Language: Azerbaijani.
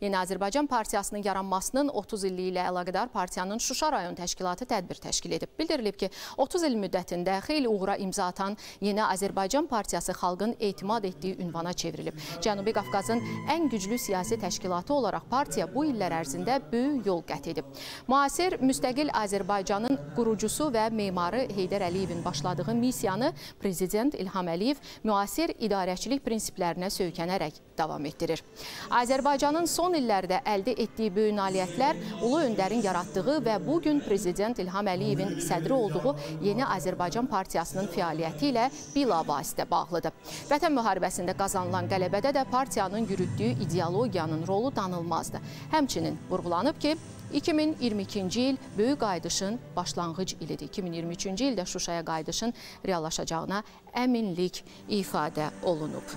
Yeni Azərbaycan Partiyasının yaranmasının 30 illiyi ilə əlaqədar partiyanın Şuşa rayon təşkilatı tədbir təşkil edib. Bildirilib ki, 30 il müddətində xeyli uğura imza atan Yeni Azərbaycan Partiyası xalqın etimad etdiyi ünvana çevrilib. Cənubi Qafqazın ən güclü siyasi təşkilatı olaraq partiya bu illər ərzində böyük yol qət edib. Müasir müstəqil Azərbaycanın qurucusu və memarı Heydər Əliyevin başladığı missiyanı Prezident İlham Əliyev müasir idarəçilik prinsiplərinə söykənərək davam etdirir. Azərbaycanın son illərdə əldə etdiyi böyük nailiyyətlər Ulu Öndərin yaratdığı və bugün Prezident İlham Əliyevin sədri olduğu Yeni Azərbaycan Partiyasının fəaliyyəti ilə bilavasitə bağlıdır. Vətən müharibəsində qazanılan qələbədə də partiyanın yürütdüyü ideologiyanın rolu danılmazdır. Həmçinin vurğulanıb ki, 2022-ci il böyük qayıdışın başlanğıc ilidir. 2023-cü ildə Şuşaya qayıdışın reallaşacağına əminlik ifadə olunub.